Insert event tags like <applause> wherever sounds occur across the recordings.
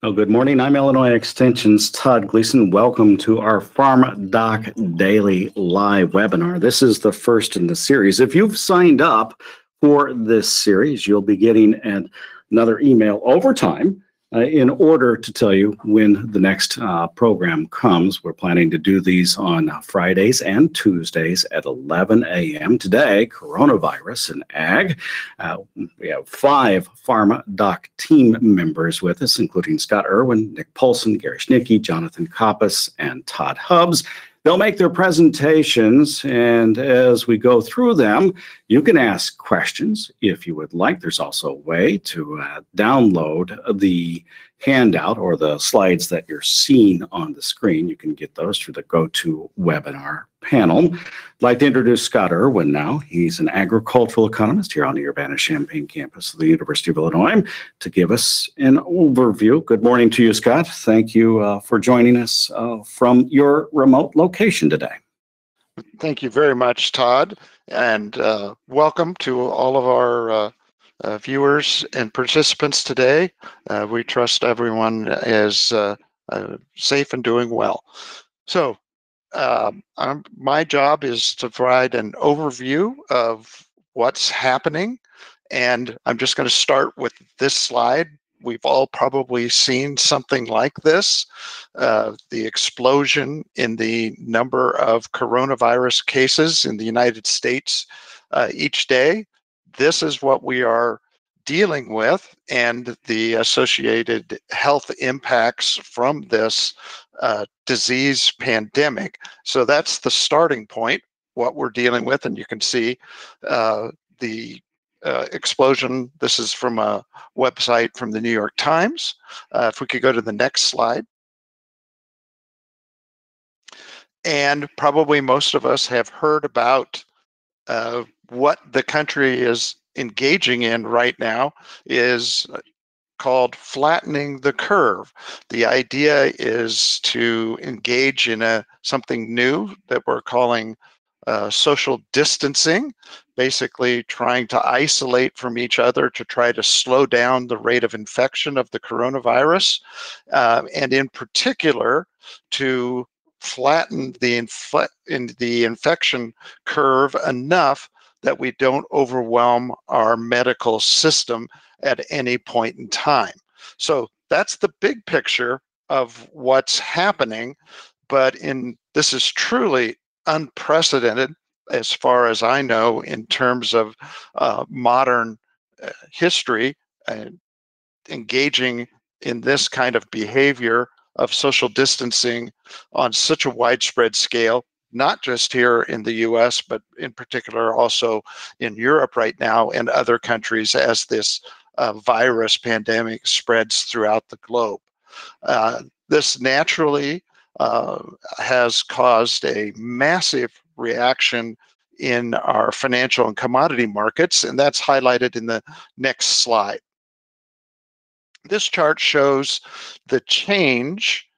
Well, good morning. I'm Illinois Extension's Todd Gleason. Welcome to our farmdoc Daily Live webinar. This is the first in the series. If you've signed up for this series, you'll be getting an, another email over time uh, in order to tell you when the next uh, program comes. We're planning to do these on Fridays and Tuesdays at 11 a.m. Today, coronavirus and ag. Uh, we have five Pharma Doc team members with us, including Scott Irwin, Nick Paulson, Gary Schnitkey, Jonathan Coppess, and Todd Hubbs. They'll make their presentations, and as we go through them, you can ask questions if you would like. There's also a way to uh, download the handout or the slides that you're seeing on the screen. You can get those through the GoToWebinar panel. I'd like to introduce Scott Irwin now. He's an agricultural economist here on the Urbana-Champaign campus of the University of Illinois to give us an overview. Good morning to you, Scott. Thank you uh, for joining us uh, from your remote location today. Thank you very much, Todd, and uh, welcome to all of our uh, viewers and participants today. Uh, we trust everyone is uh, uh, safe and doing well. So um, my job is to provide an overview of what's happening. And I'm just going to start with this slide. We've all probably seen something like this, uh, the explosion in the number of coronavirus cases in the United States uh, each day this is what we are dealing with and the associated health impacts from this uh, disease pandemic. So that's the starting point, what we're dealing with. And you can see uh, the uh, explosion. This is from a website from the New York Times. Uh, if we could go to the next slide. And probably most of us have heard about uh, what the country is engaging in right now is called flattening the curve. The idea is to engage in a something new that we're calling uh, social distancing, basically trying to isolate from each other to try to slow down the rate of infection of the coronavirus, uh, and in particular to flatten the, in the infection curve enough that we don't overwhelm our medical system at any point in time. So that's the big picture of what's happening. But in this is truly unprecedented, as far as I know, in terms of uh, modern uh, history and engaging in this kind of behavior of social distancing on such a widespread scale not just here in the US, but in particular also in Europe right now and other countries as this uh, virus pandemic spreads throughout the globe. Uh, this naturally uh, has caused a massive reaction in our financial and commodity markets, and that's highlighted in the next slide. This chart shows the change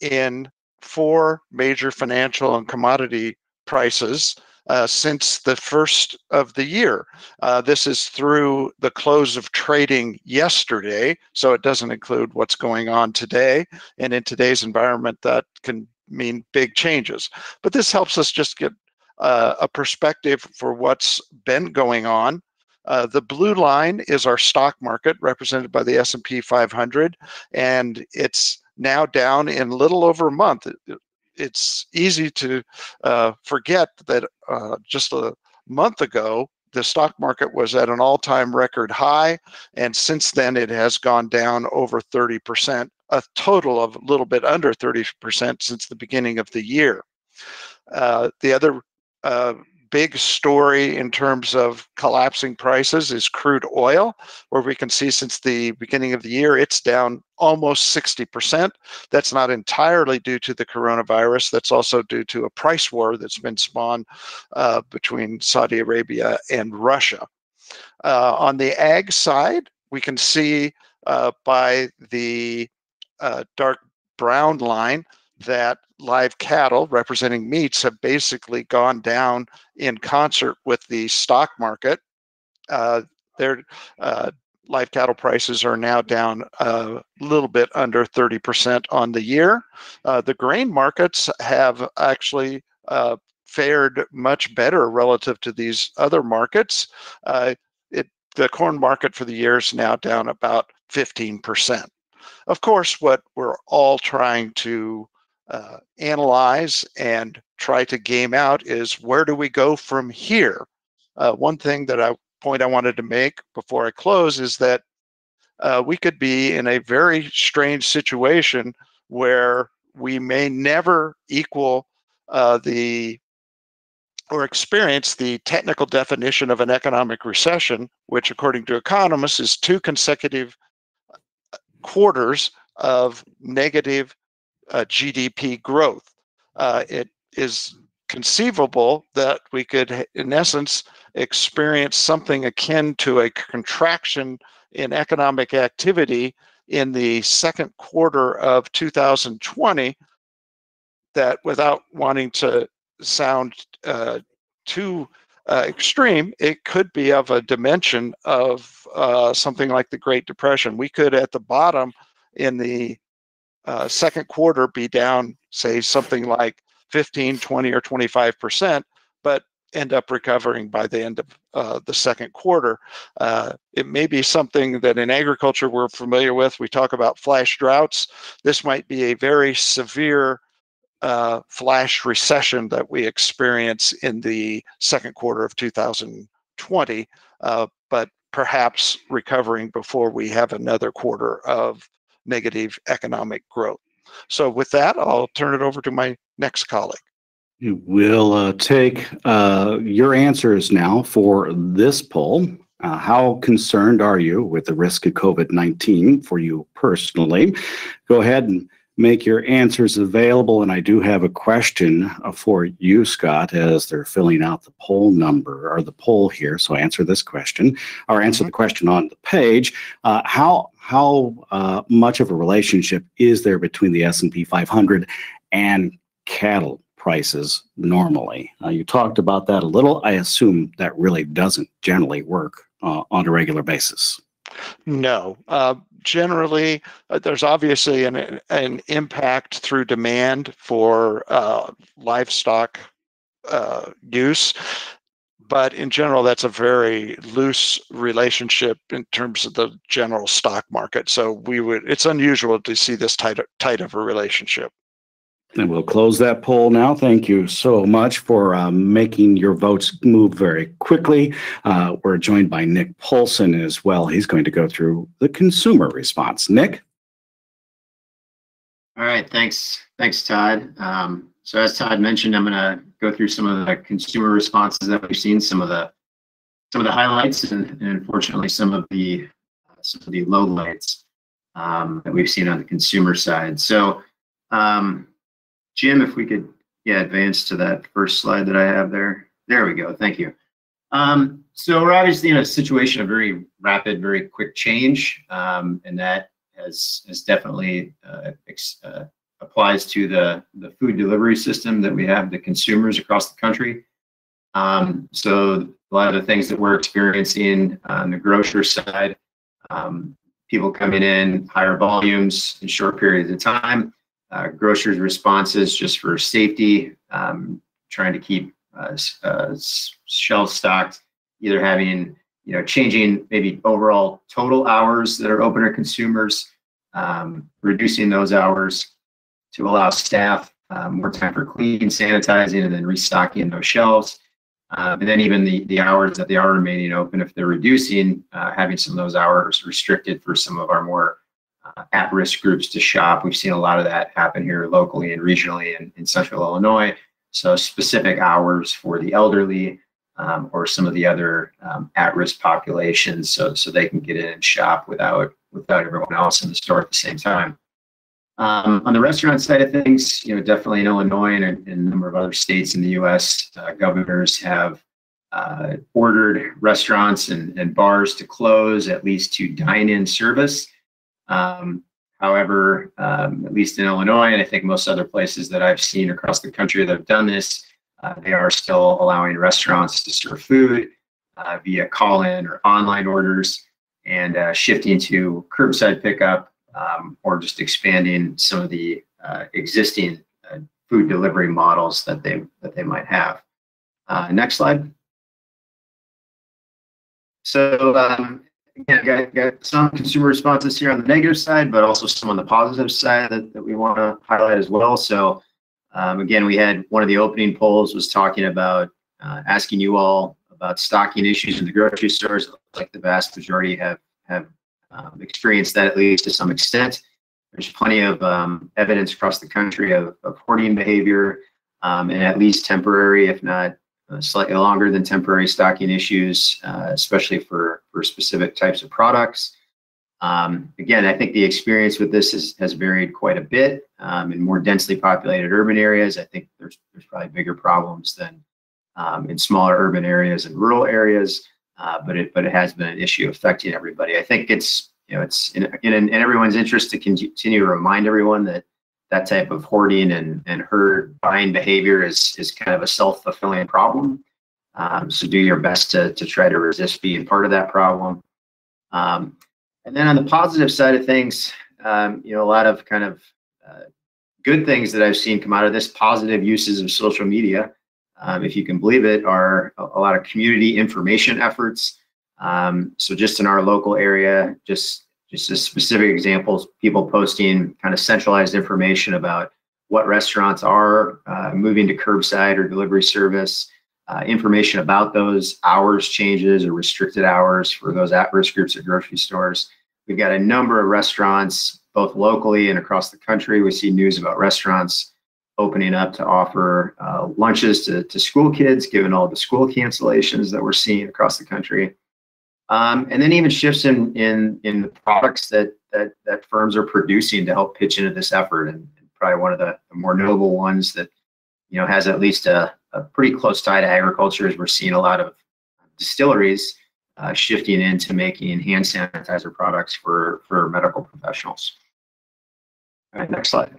in four major financial and commodity prices uh, since the first of the year. Uh, this is through the close of trading yesterday, so it doesn't include what's going on today. And in today's environment, that can mean big changes. But this helps us just get uh, a perspective for what's been going on. Uh, the blue line is our stock market represented by the S&P 500 and it's now down in little over a month. It, it's easy to uh, forget that uh, just a month ago, the stock market was at an all time record high. And since then, it has gone down over 30%, a total of a little bit under 30% since the beginning of the year. Uh, the other uh, big story in terms of collapsing prices is crude oil, where we can see since the beginning of the year, it's down almost 60%. That's not entirely due to the coronavirus. That's also due to a price war that's been spawned uh, between Saudi Arabia and Russia. Uh, on the ag side, we can see uh, by the uh, dark brown line that live cattle representing meats have basically gone down in concert with the stock market. Uh, they're uh, live cattle prices are now down a little bit under 30% on the year. Uh, the grain markets have actually uh, fared much better relative to these other markets. Uh, it, the corn market for the year is now down about 15%. Of course, what we're all trying to uh, analyze and try to game out is where do we go from here? Uh, one thing that I point I wanted to make before I close is that uh, we could be in a very strange situation where we may never equal uh, the or experience the technical definition of an economic recession, which, according to economists, is two consecutive uh, quarters of negative uh, GDP growth. Uh, it is conceivable that we could, in essence, experience something akin to a contraction in economic activity in the second quarter of 2020 that without wanting to sound uh, too uh, extreme, it could be of a dimension of uh, something like the Great Depression. We could, at the bottom in the uh, second quarter, be down, say, something like 15, 20, or 25%, but end up recovering by the end of uh, the second quarter. Uh, it may be something that in agriculture we're familiar with. We talk about flash droughts. This might be a very severe uh, flash recession that we experience in the second quarter of 2020, uh, but perhaps recovering before we have another quarter of negative economic growth. So with that, I'll turn it over to my next colleague. We'll uh, take uh, your answers now for this poll. Uh, how concerned are you with the risk of COVID 19 for you personally? Go ahead and make your answers available. And I do have a question uh, for you, Scott, as they're filling out the poll number or the poll here. So answer this question or answer the mm-hmm. question on the page. Uh, how how uh, much of a relationship is there between the S&P 500 and cattle prices normally. Uh, you talked about that a little. I assume that really doesn't generally work uh, on a regular basis. No. Uh, generally, uh, there's obviously an, an impact through demand for uh, livestock uh, use. But in general, that's a very loose relationship in terms of the general stock market. So we would, it's unusual to see this tight, tight of a relationship. And we'll close that poll now. Thank you so much for uh, making your votes move very quickly. Uh, we're joined by Nick Paulson as well. He's going to go through the consumer response. Nick? All right, thanks. Thanks, Todd. Um, so as Todd mentioned, I'm going to go through some of the consumer responses that we've seen, some of the some of the highlights, and, and unfortunately some of the uh, some of the lowlights um, that we've seen on the consumer side. So um, Jim, if we could, yeah, advance to that first slide that I have there. There we go. Thank you. Um, so we're obviously in a situation of very rapid, very quick change, um, and that has has definitely uh, uh, applies to the the food delivery system that we have, the consumers across the country. Um, so a lot of the things that we're experiencing on the grocer side, um, people coming in higher volumes in short periods of time, uh, grocers' responses just for safety, um, trying to keep uh, uh, shelves stocked, either having, you know, changing maybe overall total hours that are open to consumers, um, reducing those hours to allow staff um, more time for cleaning, sanitizing, and then restocking those shelves. Um, and then even the, the hours that they are remaining open, if they're reducing, uh, having some of those hours restricted for some of our more uh, at-risk groups to shop. We've seen a lot of that happen here locally and regionally in, in central Illinois. So specific hours for the elderly um, or some of the other um, at-risk populations, so so they can get in and shop without without everyone else in the store at the same time. Um, on the restaurant side of things, you know, definitely in Illinois and, and a number of other states in the U.S., uh, governors have uh, ordered restaurants and, and bars to close, at least to dine-in service. Um, however, um, at least in Illinois, and I think most other places that I've seen across the country that have done this, uh, they are still allowing restaurants to serve food uh, via call in or online orders. and uh, shifting to curbside pickup um, or just expanding some of the uh, existing uh, food delivery models that they that they might have. Uh, next slide. So um, again, got, got some consumer responses here on the negative side, but also some on the positive side that, that we want to highlight as well. So um, again, we had one of the opening polls was talking about uh, asking you all about stocking issues in the grocery stores. Like the vast majority have have um, experienced that at least to some extent. There's plenty of um, evidence across the country of, of hoarding behavior um, and at least temporary, if not slightly longer than temporary stocking issues, uh, especially for, for specific types of products. Um, again, I think the experience with this is, has varied quite a bit. Um, in more densely populated urban areas, I think there's, there's probably bigger problems than um, in smaller urban areas and rural areas. Uh, but it but it has been an issue affecting everybody. I think it's you know it's in, in, in everyone's interest to continue to remind everyone that that type of hoarding and, and herd buying behavior is is kind of a self-fulfilling problem. Um, so do your best to, to try to resist being part of that problem. Um, and then on the positive side of things, um, you know, a lot of kind of uh, good things that I've seen come out of this, positive uses of social media um, if you can believe it, are a, a lot of community information efforts. Um, so just in our local area, just just as specific examples, people posting kind of centralized information about what restaurants are uh, moving to curbside or delivery service, uh, information about those hours changes or restricted hours for those at-risk groups at grocery stores. We've got a number of restaurants, both locally and across the country. We see news about restaurants opening up to offer uh, lunches to, to school kids, given all the school cancellations that we're seeing across the country. Um, and then even shifts in, in, in the products that, that, that firms are producing to help pitch into this effort. And, probably one of the, the, more notable ones that, you know, has at least a, a pretty close tie to agriculture is we're seeing a lot of distilleries uh, shifting into making hand sanitizer products for, for medical professionals. All right, next slide.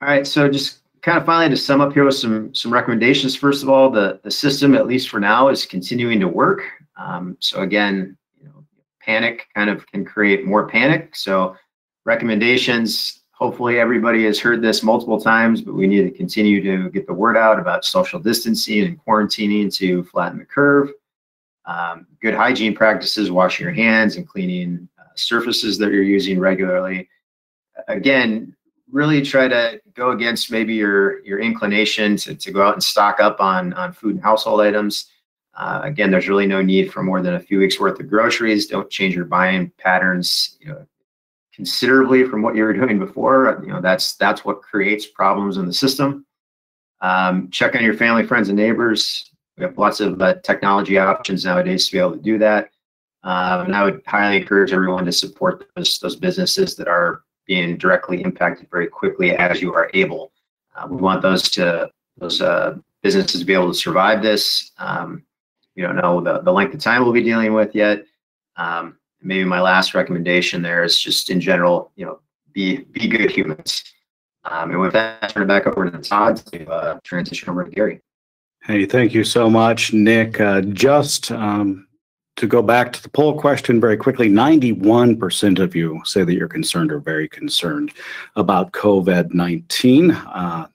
All right, so just kind of finally to sum up here with some some recommendations. First of all, the the system, at least for now, is continuing to work. Um, so again, you know, panic kind of can create more panic. So recommendations. Hopefully, everybody has heard this multiple times, but we need to continue to get the word out about social distancing and quarantining to flatten the curve. Um, good hygiene practices, washing your hands and cleaning uh, surfaces that you're using regularly. Again, really try to go against maybe your your inclination to, to go out and stock up on on food and household items. Uh, again, there's really no need for more than a few weeks worth of groceries. Don't change your buying patterns, you know, considerably from what you were <laughs> doing before. You know, that's that's what creates problems in the system. Um, check on your family, friends, and neighbors. We have lots of uh, technology options nowadays to be able to do that. Uh, and I would highly encourage everyone to support those, those businesses that are being directly impacted very quickly as you are able. Uh, we want those to those uh, businesses to be able to survive this. Um, we don't know the, the length of time we'll be dealing with yet. Um, maybe my last recommendation there is just in general, you know, be be good humans. Um, and with that, turn it back over to Todd to uh, transition over to Gary. Hey, thank you so much, Nick. Uh, just um, to go back to the poll question very quickly, 91% of you say that you're concerned or very concerned about COVID 19. Uh,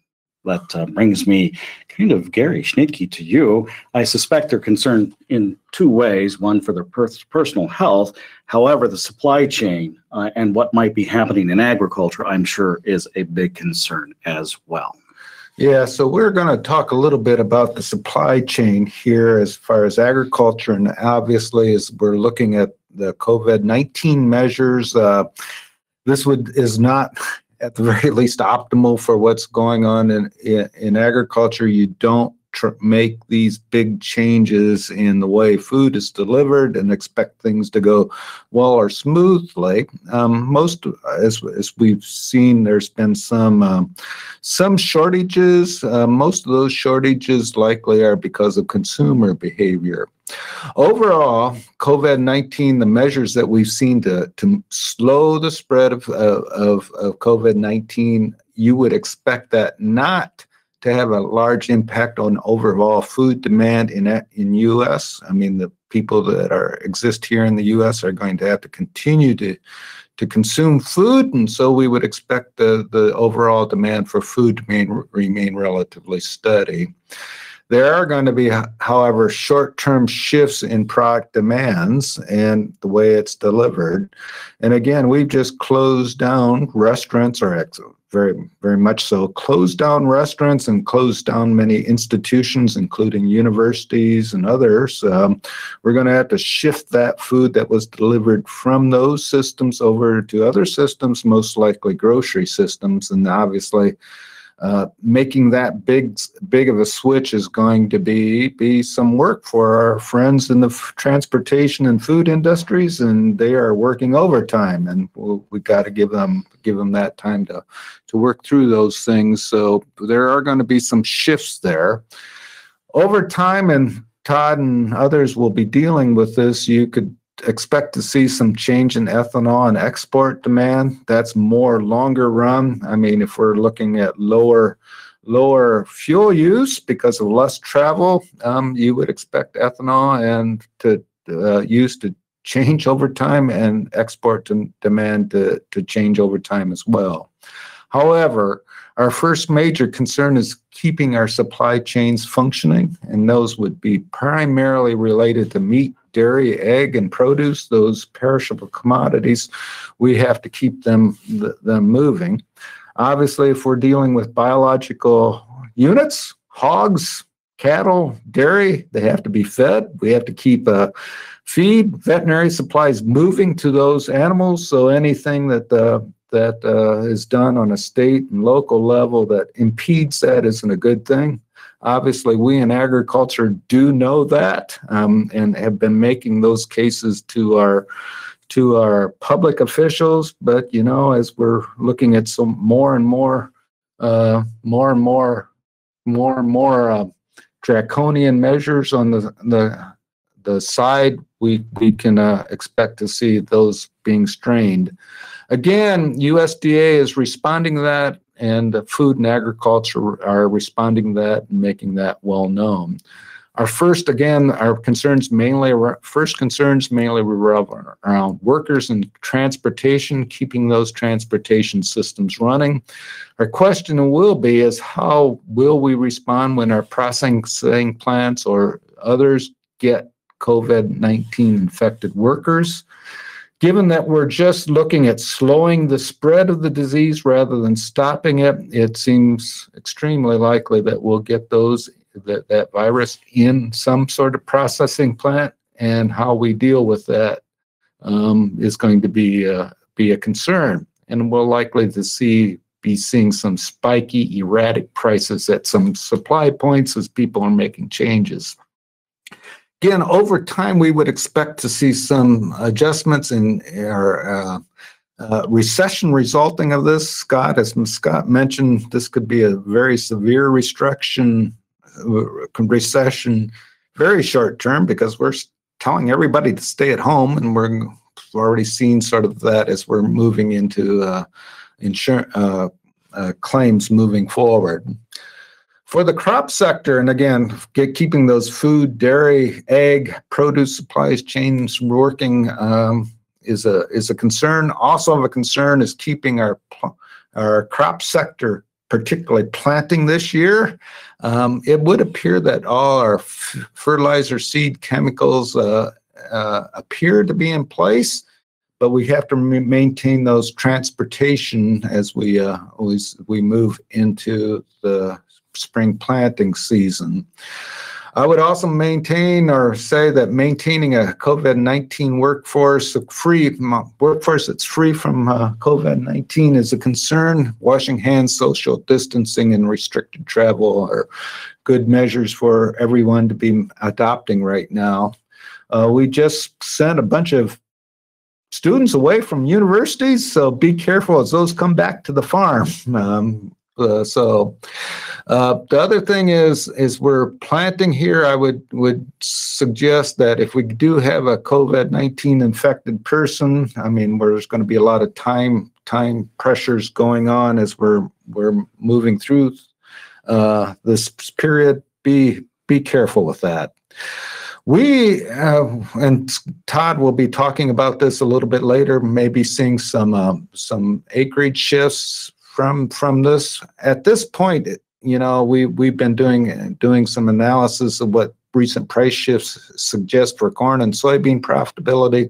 that uh, brings me kind of Gary Schnitkey to you. I suspect they're concerned in two ways one for their per- personal health. However, the supply chain uh, and what might be happening in agriculture, I'm sure, is a big concern as well. Yeah, so we're going to talk a little bit about the supply chain here as far as agriculture, and obviously, as we're looking at the COVID nineteen measures, uh, this would is not <laughs> at the very least optimal for what's going on in in, in agriculture. You don't tr- make these big changes in the way food is delivered and expect things to go well or smoothly. Um, most, as, as we've seen, there's been some um, some shortages. Uh, most of those shortages likely are because of consumer behavior. Overall, COVID 19, the measures that we've seen to, to slow the spread of, of, of COVID 19, you would expect that not to have a large impact on overall food demand in in U.S. I mean, the people that are exist here in the U.S. are going to have to continue to to consume food, and so we would expect the the overall demand for food to remain, remain relatively steady. There are going to be, however, short term shifts in product demands and the way it's delivered. And again, we've just closed down restaurants, or very, very much so, closed down restaurants and closed down many institutions, including universities and others. Um, we're going to have to shift that food that was delivered from those systems over to other systems, most likely grocery systems. And obviously, uh, making that big big of a switch is going to be be some work for our friends in the transportation and food industries, and they are working overtime, and we'll, we got to give them give them that time to to work through those things. So there are going to be some shifts there over time, and Todd and others will be dealing with this. You could expect to see some change in ethanol and export demand. That's more longer run. I mean, if we're looking at lower lower fuel use because of less travel, um, you would expect ethanol and to uh, use to change over time and export to demand to, to change over time as well. However, our first major concern is keeping our supply chains functioning, and those would be primarily related to meat, dairy, egg, and produce, those perishable commodities, we have to keep them, them moving. Obviously, if we're dealing with biological units, hogs, cattle, dairy, they have to be fed. We have to keep uh, feed, veterinary supplies moving to those animals. So anything that uh, that uh, is done on a state and local level that impedes that isn't a good thing. Obviously, we in agriculture do know that um, and have been making those cases to our to our public officials. But you know, as we're looking at some more and more, uh, more and more, more and more uh, draconian measures on the the the side, we we can uh, expect to see those being strained. Again, USDA is responding to that and food and agriculture are responding to that and making that well known. Our first, again, our concerns mainly, first concerns mainly revolve around workers and transportation, keeping those transportation systems running. Our question will be is how will we respond when our processing plants or others get COVID-19 infected workers? Given that we're just looking at slowing the spread of the disease rather than stopping it, it seems extremely likely that we'll get those that, that virus in some sort of processing plant, and how we deal with that um, is going to be uh, be a concern, and we're likely to see be seeing some spiky, erratic prices at some supply points as people are making changes. Again, over time, we would expect to see some adjustments in our uh, uh, recession resulting of this. Scott, as Scott mentioned, this could be a very severe restriction, uh, recession, very short term, because we're telling everybody to stay at home, and we're already seeing sort of that as we're moving into uh, insurance uh, uh, claims moving forward. For the crop sector, and again, get, keeping those food, dairy, egg, produce supplies chains working um, is a is a concern. Also, of a concern is keeping our our crop sector, particularly planting this year. Um, it would appear that all our fertilizer, seed, chemicals uh, uh, appear to be in place but we have to maintain those transportation as we uh, always we move into the spring planting season. I would also maintain or say that maintaining a COVID 19 workforce, a free workforce that's free from uh, COVID 19 is a concern. Washing hands, social distancing, and restricted travel are good measures for everyone to be adopting right now. Uh, we just sent a bunch of students away from universities, so be careful as those come back to the farm. Um, uh, so uh, the other thing is is we're planting here. I would would suggest that if we do have a COVID nineteen infected person, I mean, there's going to be a lot of time time pressures going on as we're we're moving through uh, this period. Be be careful with that. We, uh, and Todd will be talking about this a little bit later, maybe seeing some, um, some acreage shifts from, from this. At this point, you know, we, we've been doing, doing some analysis of what recent price shifts suggest for corn and soybean profitability.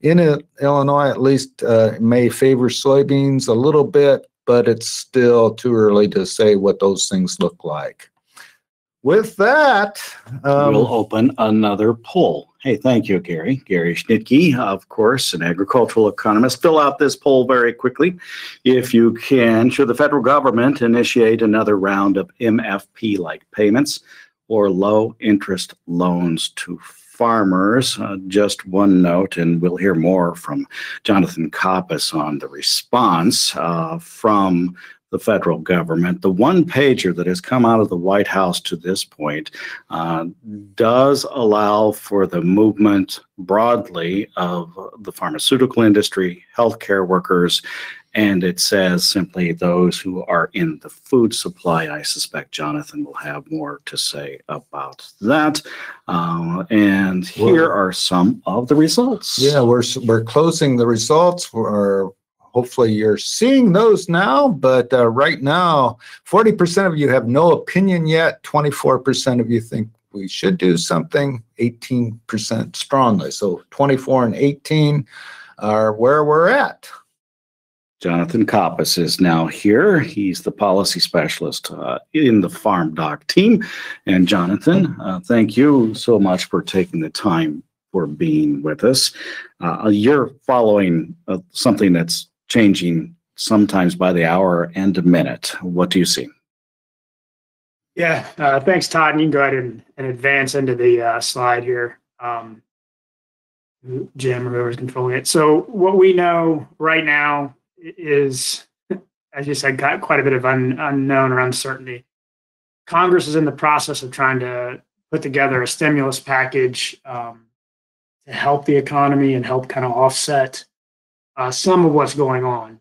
In Illinois, at least, uh, may favor soybeans a little bit, but it's still too early to say what those things look like. With that, um, we'll open another poll. Hey, thank you, Gary. Gary Schnitkey, of course, an agricultural economist. Fill out this poll very quickly. If you can, should the federal government initiate another round of MFP like payments or low interest loans to farmers? Uh, just one note, and we'll hear more from Jonathan Coppess on the response uh, from the federal government. The one pager that has come out of the White House to this point uh, does allow for the movement broadly of the pharmaceutical industry, healthcare workers, and it says simply those who are in the food supply. I suspect Jonathan will have more to say about that. Uh, and here are some of the results. Yeah, we're we're closing the results. We're hopefully you're seeing those now, but uh, right now, 40% of you have no opinion yet. 24% of you think we should do something, 18% strongly. So 24 and 18 are where we're at. Jonathan Coppess is now here. He's the policy specialist uh, in the farmdoc team. And Jonathan, uh, thank you so much for taking the time for being with us. Uh, you're following uh, something that's changing sometimes by the hour and a minute. What do you see? Yeah, uh, thanks, Todd. And you can go ahead and, and advance into the uh, slide here, um, Jim whoever's controlling it. So what we know right now is, as you said, got quite a bit of un, unknown or uncertainty. Congress is in the process of trying to put together a stimulus package um, to help the economy and help kind of offset uh, some of what's going on.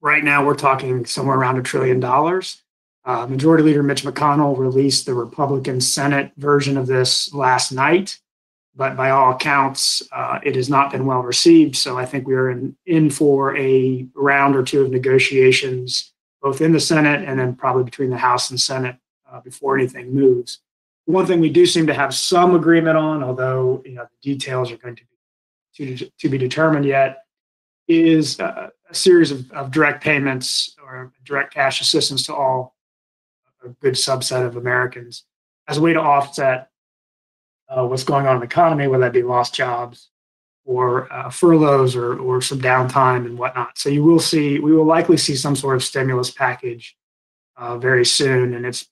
Right now, we're talking somewhere around a trillion dollars. Uh, Majority Leader Mitch McConnell released the Republican Senate version of this last night, but by all accounts, uh, it has not been well received. So I think we are in, in for a round or two of negotiations, both in the Senate and then probably between the House and Senate uh, before anything moves. One thing we do seem to have some agreement on, although you know the details are going to be to, to be determined yet, is a, a series of, of, direct payments or direct cash assistance to all a good subset of Americans as a way to offset uh, what's going on in the economy, whether that be lost jobs or uh, furloughs or, or some downtime and whatnot. So you will see, we will likely see some sort of stimulus package uh, very soon, and it's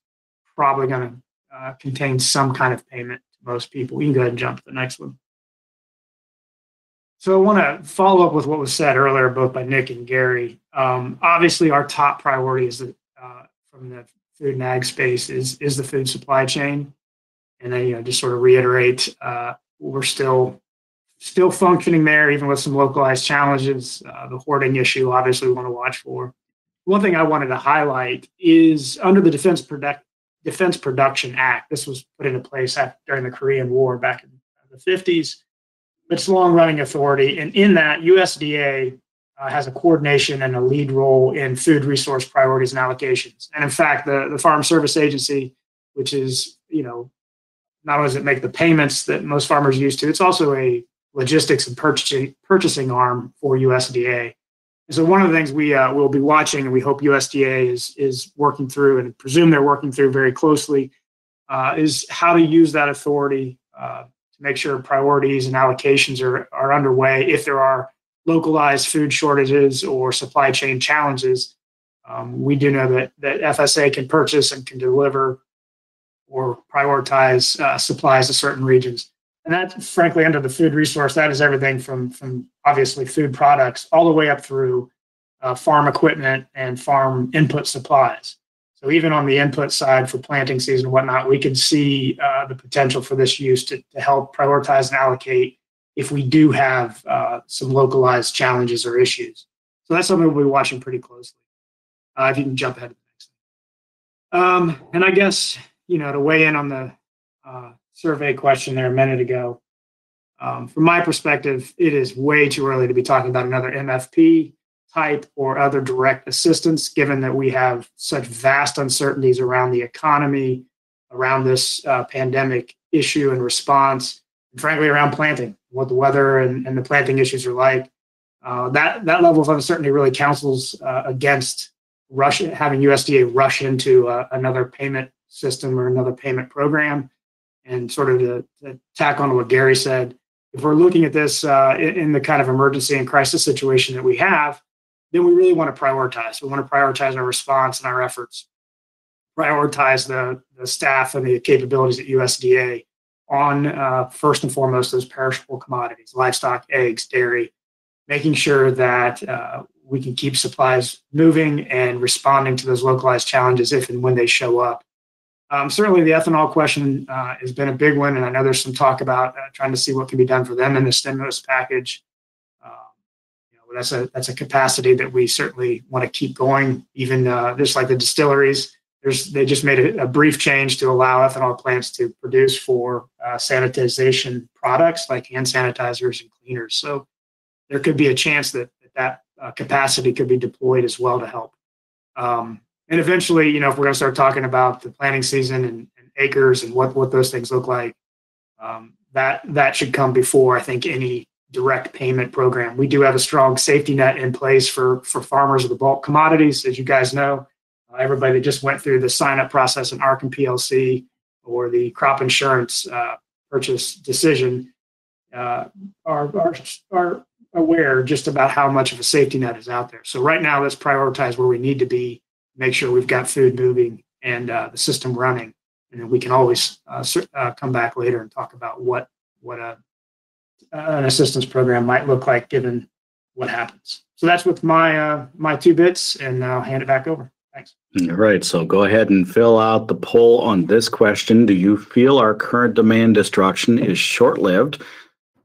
probably going to uh, contain some kind of payment to most people. We can go ahead and jump to the next one. So I want to follow up with what was said earlier, both by Nick and Gary. Um, obviously, our top priority is the, uh, from the food and ag space is is the food supply chain, and then you know just sort of reiterate uh, we're still still functioning there, even with some localized challenges. Uh, the hoarding issue, obviously, we want to watch for. One thing I wanted to highlight is under the Defense Product Defense Production Act. This was put into place after, during the Korean War back in the 50s it's long running authority. And in that, USDA uh, has a coordination and a lead role in food resource priorities and allocations. And in fact, the, the Farm Service Agency, which is, you know, not only does it make the payments that most farmers used to, it's also a logistics and purchasing purchasing arm for USDA. And so one of the things we uh, will be watching, and we hope USDA is is working through, and presume they're working through very closely, uh, is how to use that authority uh, make sure priorities and allocations are, are underway if there are localized food shortages or supply chain challenges. Um, we do know that, that FSA can purchase and can deliver or prioritize uh, supplies to certain regions. And that, frankly, under the food resource, that is everything from, from obviously food products all the way up through uh, farm equipment and farm input supplies. So even on the input side for planting season and whatnot, we could see uh, the potential for this use to, to, help prioritize and allocate if we do have uh, some localized challenges or issues. So that's something we'll be watching pretty closely. Uh, if you can jump ahead to the next. Um, and I guess you know to weigh in on the uh, survey question there a minute ago. Um, from my perspective, it is way too early to be talking about another MFP type or other direct assistance, given that we have such vast uncertainties around the economy, around this uh, pandemic issue and response, and frankly, around planting, what the weather and, and the planting issues are like. Uh, that that level of uncertainty really counsels uh, against rush having USDA rush into uh, another payment system or another payment program. And sort of to, to tack on to what Gary said, if we're looking at this uh, in, in the kind of emergency and crisis situation that we have, then we really want to prioritize. We want to prioritize our response and our efforts, prioritize the, the staff and the capabilities at USDA on uh, first and foremost those perishable commodities, livestock, eggs, dairy, making sure that uh, we can keep supplies moving and responding to those localized challenges if and when they show up. Um, certainly, the ethanol question uh, has been a big one, and I know there's some talk about uh, trying to see what can be done for them in the stimulus package. That's a that's a capacity that we certainly want to keep going. Even uh, just like the distilleries, there's they just made a, a, brief change to allow ethanol plants to produce for uh, sanitization products like hand sanitizers and cleaners. So there could be a chance that that, that uh, capacity could be deployed as well to help. Um, and eventually, you know, if we're going to start talking about the planting season and, and, acres and what what those things look like, um, that that should come before I think any direct payment program. We do have a strong safety net in place for for farmers of the bulk commodities, as you guys know. Uh, everybody that just went through the sign up process in ARC and PLC or the crop insurance uh, purchase decision uh, are, are are aware just about how much of a safety net is out there. So right now, let's prioritize where we need to be, make sure we've got food moving and uh, the system running, and then we can always uh, uh, come back later and talk about what what a an assistance program might look like given what happens. So that's with my uh, my two bits, and I'll hand it back over. Thanks. All right. So go ahead and fill out the poll on this question. Do you feel our current demand destruction is short lived,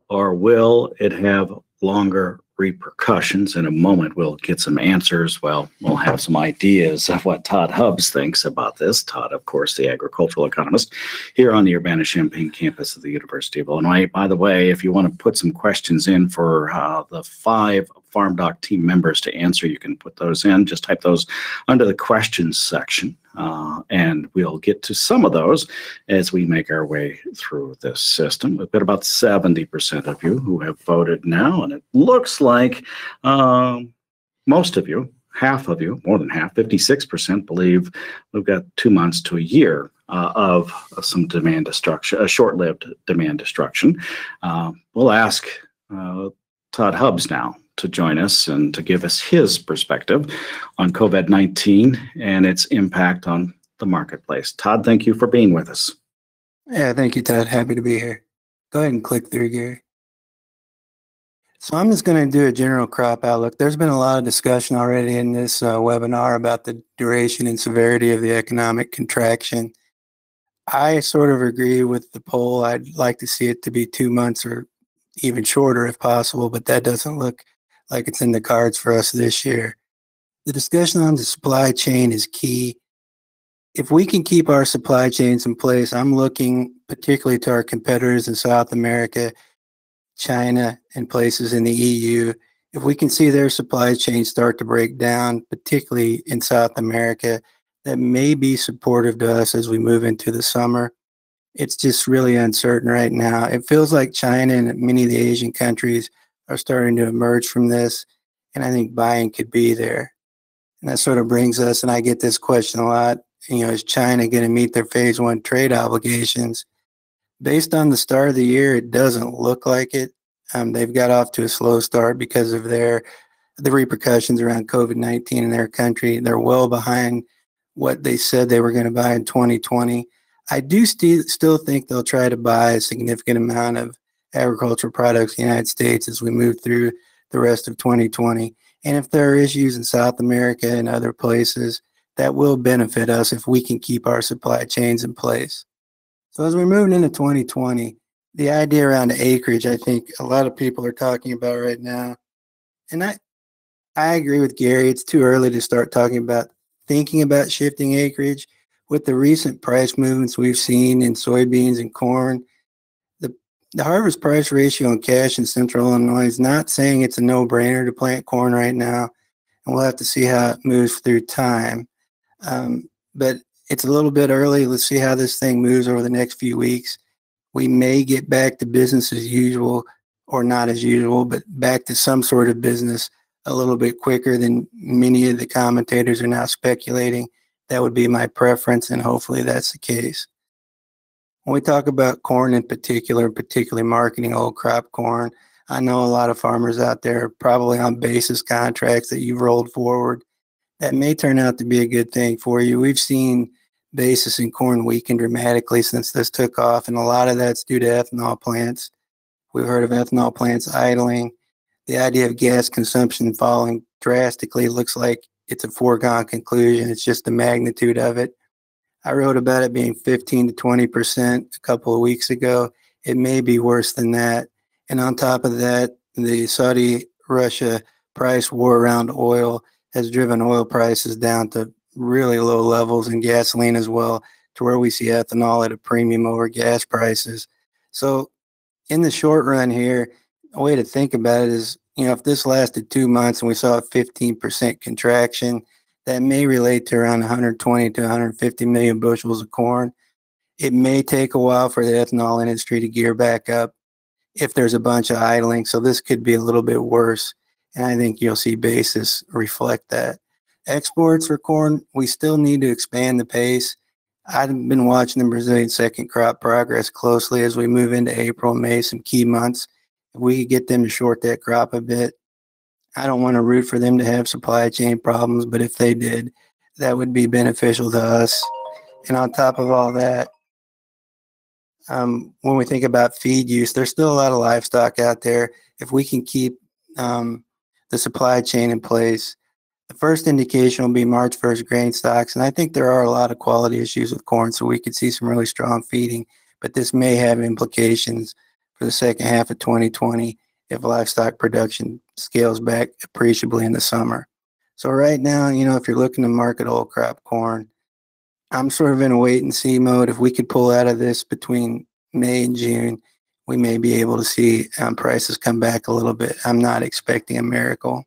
or will it have longer repercussions. In a moment, we'll get some answers. Well, we'll have some ideas of what Todd Hubbs thinks about this. Todd, of course, the agricultural economist here on the Urbana Champaign campus of the University of Illinois. By the way, if you want to put some questions in for uh, the five farmdoc team members to answer, you can put those in. Just type those under the questions section. Uh, and we'll get to some of those as we make our way through this system. We've got about 70% of you who have voted now, and it looks like um, most of you, half of you, more than half, 56% believe we've got two months to a year uh, of some demand destruction, a short lived demand destruction. Uh, we'll ask uh, Todd Hubbs now to join us and to give us his perspective on COVID 19 and its impact on the marketplace. Todd, thank you for being with us. Yeah, thank you, Todd. Happy to be here. Go ahead and click through, Gary. So I'm just going to do a general crop outlook. There's been a lot of discussion already in this uh, webinar about the duration and severity of the economic contraction. I sort of agree with the poll. I'd like to see it to be two months or even shorter if possible, but that doesn't look like it's in the cards for us this year. The discussion on the supply chain is key. If we can keep our supply chains in place, I'm looking particularly to our competitors in South America, China, and places in the EU. If we can see their supply chains start to break down, particularly in South America, that may be supportive to us as we move into the summer. It's just really uncertain right now. It feels like China and many of the Asian countries are starting to emerge from this. And I think buying could be there. And that sort of brings us, and I get this question a lot, you know, is China going to meet their phase one trade obligations? Based on the start of the year, it doesn't look like it. Um, they've got off to a slow start because of their the repercussions around COVID nineteen in their country. They're well behind what they said they were going to buy in 2020. I do st- still think they'll try to buy a significant amount of agricultural products in the United States as we move through the rest of 2020. And if there are issues in South America and other places, that will benefit us if we can keep our supply chains in place. So as we're moving into 2020, the idea around acreage, I think a lot of people are talking about right now. And I I agree with Gary. It's too early to start talking about thinking about shifting acreage, with the recent price movements we've seen in soybeans and corn, the, harvest price ratio in cash in central Illinois is not saying it's a no brainer to plant corn right now. And we'll have to see how it moves through time. Um, but it's a little bit early. Let's see how this thing moves over the next few weeks. We may get back to business as usual or not as usual, but back to some sort of business a little bit quicker than many of the commentators are now speculating. That would be my preference, and hopefully that's the case. When we talk about corn in particular, particularly marketing old crop corn, I know a lot of farmers out there probably on basis contracts that you've rolled forward. That may turn out to be a good thing for you. We've seen basis in corn weaken dramatically since this took off, and a lot of that's due to ethanol plants. We've heard of ethanol plants idling. The idea of gas consumption falling drastically looks like it's a foregone conclusion. It's just the magnitude of it. I wrote about it being 15 to 20% a couple of weeks ago. It may be worse than that. And on top of that, the Saudi Russia price war around oil has driven oil prices down to really low levels and gasoline as well, to where we see ethanol at a premium over gas prices. So, in the short run here, a way to think about it is you know, if this lasted two months and we saw a 15% contraction, that may relate to around 120 to 150 million bushels of corn. It may take a while for the ethanol industry to gear back up if there's a bunch of idling. So this could be a little bit worse. And I think you'll see basis reflect that. Exports for corn, we still need to expand the pace. I've been watching the Brazilian second crop progress closely as we move into April, May, some key months. If we could get them to short that crop a bit, I don't want to root for them to have supply chain problems, but if they did, that would be beneficial to us. And on top of all that, um, when we think about feed use, there's still a lot of livestock out there. If we can keep um, the supply chain in place, the first indication will be March 1st grain stocks. And I think there are a lot of quality issues with corn, so we could see some really strong feeding. But this may have implications for the second half of 2020 if livestock production scales back appreciably in the summer. So right now, you know, if you're looking to market old crop corn, I'm sort of in a wait and see mode. If we could pull out of this between May and June, we may be able to see um, prices come back a little bit. I'm not expecting a miracle.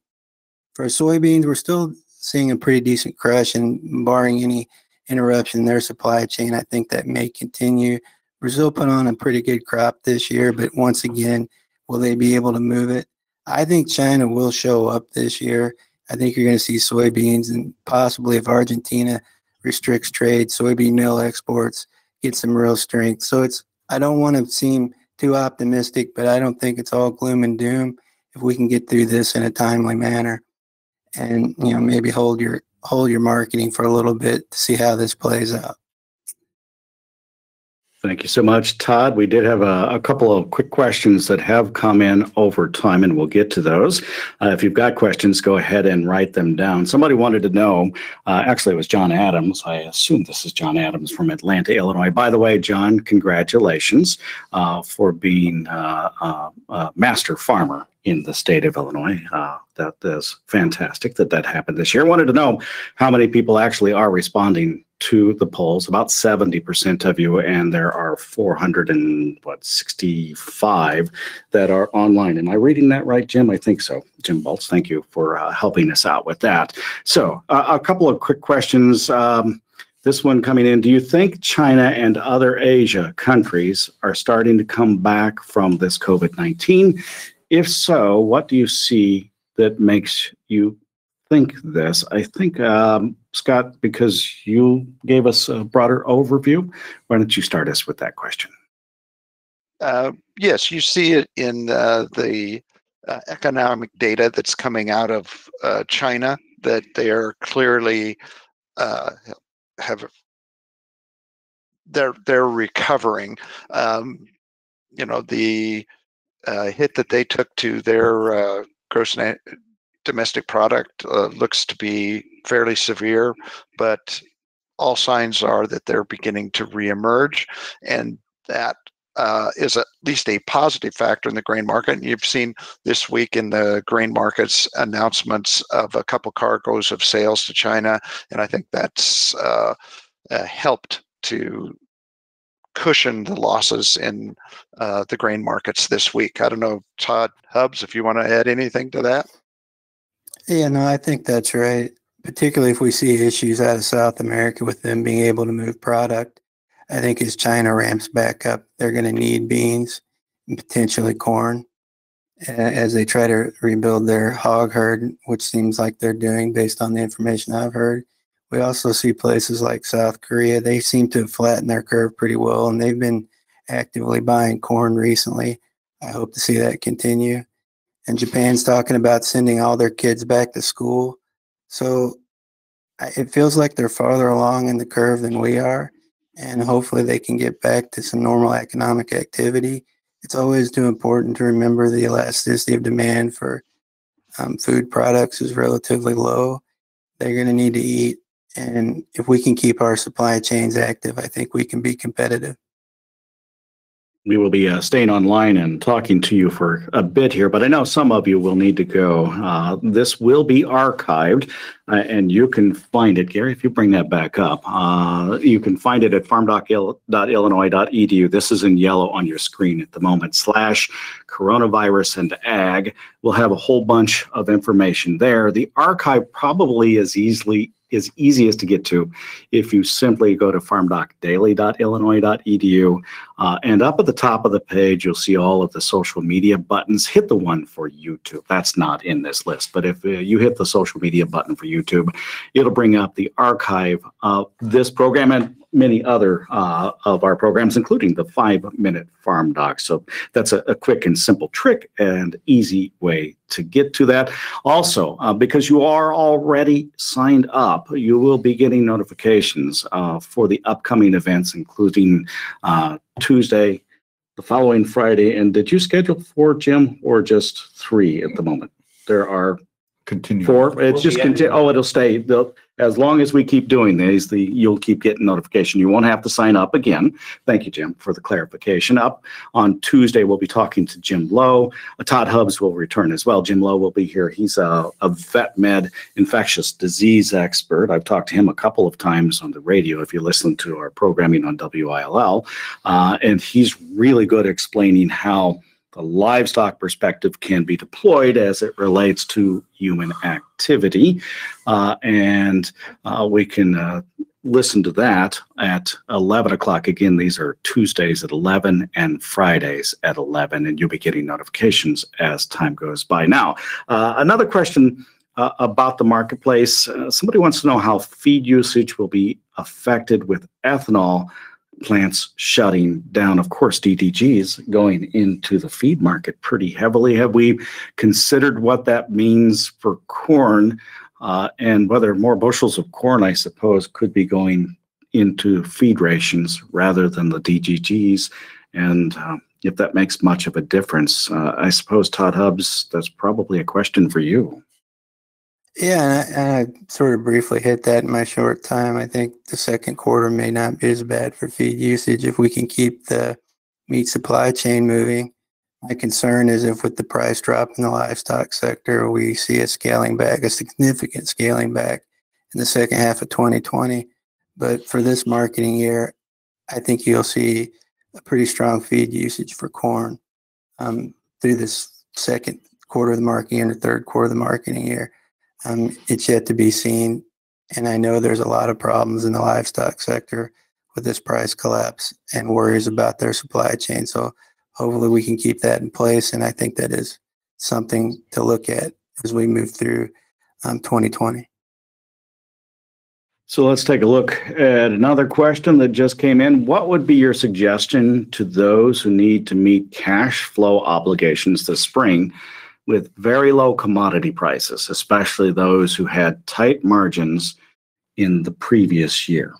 For soybeans, we're still seeing a pretty decent crush, and barring any interruption in their supply chain, I think that may continue. Brazil put on a pretty good crop this year, but once again, will they be able to move it? I think China will show up this year. I think you're going to see soybeans and possibly if Argentina restricts trade, soybean meal exports get some real strength. So it's I don't want to seem too optimistic, but I don't think it's all gloom and doom if we can get through this in a timely manner and you know maybe hold your hold your marketing for a little bit to see how this plays out. Thank you so much, Todd. We did have a, a, couple of quick questions that have come in over time, and we'll get to those. Uh, if you've got questions, go ahead and write them down. Somebody wanted to know, uh, actually, it was John Adams. I assume this is John Adams from Atlanta, Illinois. By the way, John, congratulations uh, for being uh, uh, a master farmer in the state of Illinois. Uh, that is fantastic that that happened this year. Wanted to know how many people actually are responding to the polls, about 70% of you, and there are 465 that are online. Am I reading that right, Jim? I think so. Jim Baltz, thank you for uh, helping us out with that. So, uh, a couple of quick questions. Um, this one coming in Do you think China and other Asia countries are starting to come back from this COVID 19? If so, what do you see that makes you think this? I think, um, Scott, because you gave us a broader overview, why don't you start us with that question? Uh, yes, you see it in uh, the uh, economic data that's coming out of uh, China that they are clearly uh, have they're they're recovering. Um, you know the uh, hit that they took to their gross na- domestic product uh, looks to be fairly severe, but all signs are that they're beginning to reemerge, and that uh, is at least a positive factor in the grain market. And you've seen this week in the grain markets announcements of a couple cargoes of sales to China, and I think that's uh, uh, helped to cushion the losses in uh, the grain markets this week. I don't know, Todd Hubbs, if you want to add anything to that. Yeah, no, I think that's right. Particularly if we see issues out of South America with them being able to move product. I think as China ramps back up, they're going to need beans and potentially corn as they try to rebuild their hog herd, which seems like they're doing based on the information I've heard. We also see places like South Korea, they seem to have flattened their curve pretty well, and they've been actively buying corn recently. I hope to see that continue. And Japan's talking about sending all their kids back to school. So it feels like they're farther along in the curve than we are. And hopefully they can get back to some normal economic activity. It's always too important to remember the elasticity of demand for um, food products is relatively low. They're going to need to eat and if we can keep our supply chains active, I think we can be competitive. We will be uh, staying online and talking to you for a bit here, but I know some of you will need to go. Uh, this will be archived, uh, and you can find it, Gary, if you bring that back up. Uh, you can find it at farmdoc.illinois.edu. This is in yellow on your screen at the moment, slash coronavirus and ag. We'll have a whole bunch of information there. The archive probably is easily is easiest to get to if you simply go to farmdocdaily.illinois.edu. Uh, and up at the top of the page, you'll see all of the social media buttons. Hit the one for YouTube. That's not in this list, but if uh, you hit the social media button for YouTube, it'll bring up the archive of this program and many other uh, of our programs, including the five minute farmdoc. So that's a, a, quick and simple trick and easy way to get to that. Also, uh, because you are already signed up, you will be getting notifications uh, for the upcoming events, including uh, Tuesday, the following Friday. And did you schedule four, Jim, or just three at the moment? There are Continue. four. It's just continue. Oh, it'll stay. They'll, as long as we keep doing these, the you'll keep getting notification. You won't have to sign up again. Thank you, Jim, for the clarification. Up on Tuesday, we'll be talking to Jim Lowe. Uh, Todd Hubbs will return as well. Jim Lowe will be here. He's a, a vet med infectious disease expert. I've talked to him a couple of times on the radio. If you listen to our programming on WILL, uh, and he's really good at explaining how the livestock perspective can be deployed as it relates to human activity. Uh, and uh, we can uh, listen to that at 11 o'clock. Again, these are Tuesdays at 11 and Fridays at 11, and you'll be getting notifications as time goes by. Now, uh, another question. Uh, about the marketplace. Uh, somebody wants to know how feed usage will be affected with ethanol plants shutting down. Of course, DDGs going into the feed market pretty heavily. Have we considered what that means for corn uh, and whether more bushels of corn, I suppose, could be going into feed rations rather than the DDGs? And uh, if that makes much of a difference, uh, I suppose, Todd Hubbs, that's probably a question for you. Yeah, and I, and I, sort of briefly hit that in my short time. I think the second quarter may not be as bad for feed usage if we can keep the meat supply chain moving. My concern is if with the price drop in the livestock sector, we see a scaling back, a significant scaling back in the second half of 2020. But for this marketing year, I think you'll see a pretty strong feed usage for corn um, through this second quarter of the marketing and the third quarter of the marketing year. Um, it's yet to be seen. And I know there's a lot of problems in the livestock sector with this price collapse and worries about their supply chain. So hopefully we can keep that in place. And I think that is something to look at as we move through um, 2020. So let's take a look at another question that just came in. What would be your suggestion to those who need to meet cash flow obligations this spring with very low commodity prices, especially those who had tight margins in the previous year?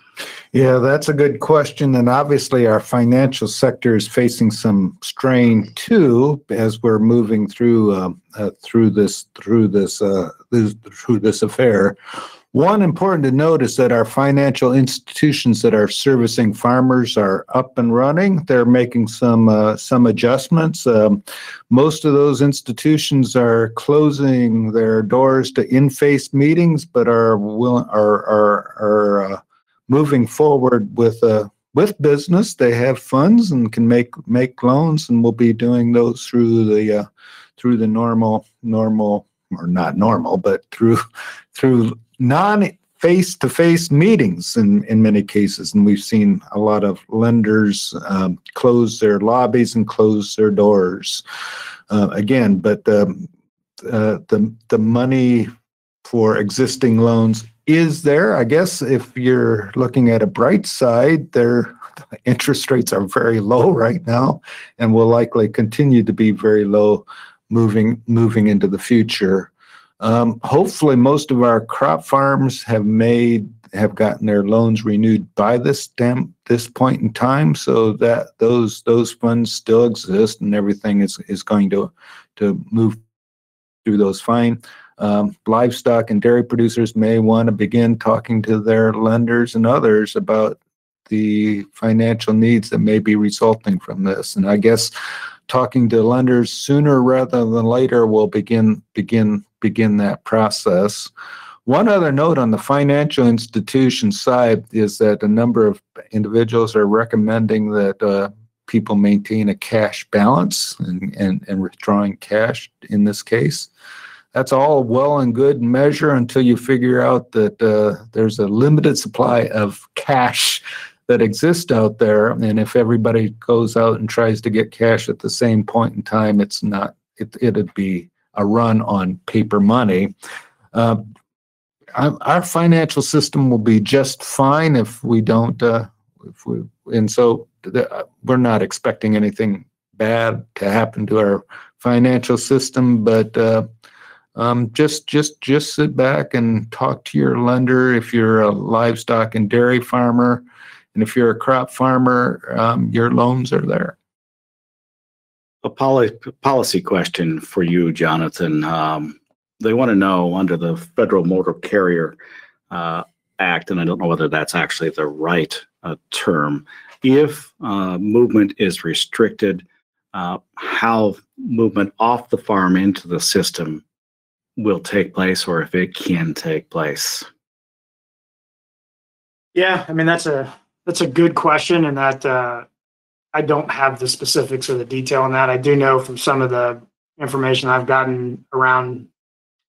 Yeah, that's a good question. And obviously, our financial sector is facing some strain too as we're moving through uh, uh, through this through this, uh, this through this affair. One important to note is that our financial institutions that are servicing farmers are up and running. They're making some uh, some adjustments. Um, most of those institutions are closing their doors to in-face meetings, but are will are are are uh, moving forward with uh, with business. They have funds and can make make loans, and we'll be doing those through the uh, through the normal normal or not normal, but through through non face to face meetings in in many cases, and we've seen a lot of lenders um, close their lobbies and close their doors uh, again. But um, uh, the the money for existing loans is there. I guess if you're looking at a bright side, their <laughs> interest rates are very low right now and will likely continue to be very low moving moving into the future. Um, hopefully, most of our crop farms have made have gotten their loans renewed by this this point in time, so that those those funds still exist and everything is is going to to move through those fine. Um, livestock and dairy producers may want to begin talking to their lenders and others about the financial needs that may be resulting from this. And I guess talking to lenders sooner rather than later will begin begin begin that process. One other note on the financial institution side is that a number of individuals are recommending that uh, people maintain a cash balance and, and, and withdrawing cash in this case that's all well and good measure until you figure out that uh, there's a limited supply of cash that exists out there. And if everybody goes out and tries to get cash at the same point in time, it's not, it, it'd be a run on paper money. Uh, our financial system will be just fine if we don't, uh, if we, and so we're not expecting anything bad to happen to our financial system, but uh, um, just just just sit back and talk to your lender if you're a livestock and dairy farmer, and if you're a crop farmer, um, your loans are there. A poli- policy question for you, Jonathan. Um, they want to know under the Federal Motor Carrier uh, Act, and I don't know whether that's actually the right uh, term. If uh, movement is restricted, uh, how movement off the farm into the system will take place or if it can take place? Yeah, I mean that's a that's a good question, and that uh, I don't have the specifics or the detail on that. I do know from some of the information I've gotten around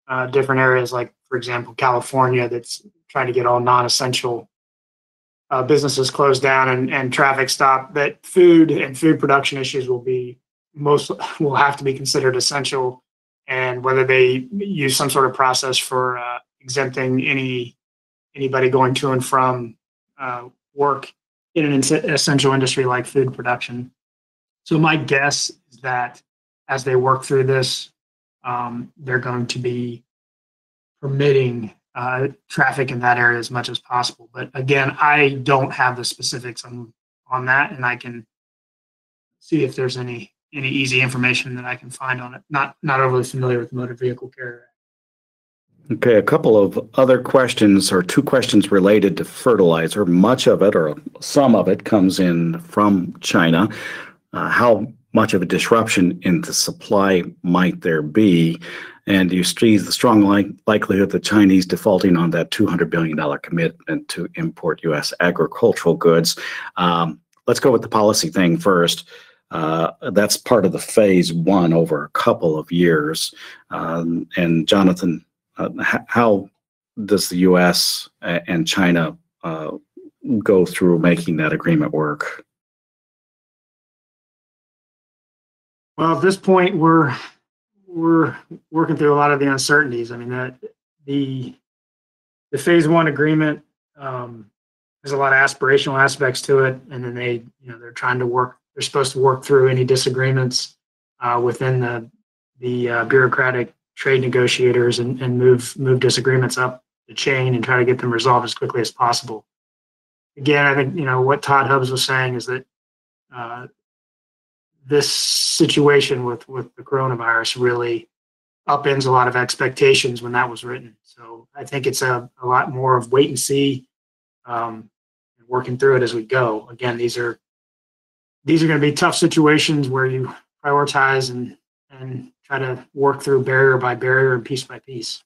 uh, different areas, like for example California, that's trying to get all non-essential uh, businesses closed down and, and traffic stopped. That food and food production issues will be most <laughs> will have to be considered essential and whether they use some sort of process for uh, exempting any anybody going to and from uh, work in an essential industry like food production. So my guess is that as they work through this, um, they're going to be permitting uh, traffic in that area as much as possible. But again, I don't have the specifics on on that, and I can see if there's any any easy information that I can find on it. Not not overly familiar with motor vehicle carrier. Okay, a couple of other questions or two questions related to fertilizer. Much of it or some of it comes in from China. Uh, how much of a disruption in the supply might there be? And you see the strong li- likelihood the Chinese defaulting on that $200 billion commitment to import U.S. agricultural goods. Um, let's go with the policy thing first. Uh, that's part of the phase one over a couple of years. Um, and Jonathan, how does the U.S. and China uh, go through making that agreement work? Well, at this point, we're we're working through a lot of the uncertainties. I mean, that the the phase one agreement um, has a lot of aspirational aspects to it, and then they, you know, they're trying to work they're supposed to work through any disagreements uh, within the the uh, bureaucratic trade negotiators and, and move move disagreements up the chain and try to get them resolved as quickly as possible. Again, I think you know what Todd Hubbs was saying is that uh, this situation with with the coronavirus really upends a lot of expectations when that was written. So I think it's a, a lot more of wait and see, um, and working through it as we go. Again, these are these are going to be tough situations where you prioritize and and try to work through barrier by barrier and piece by piece.